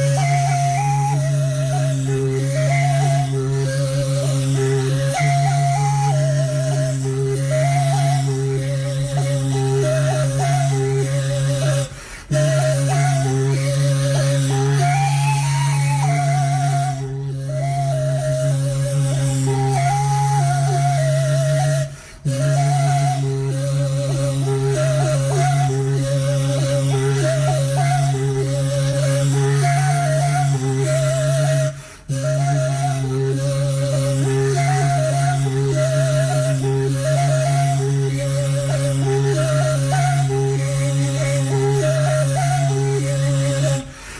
Bye.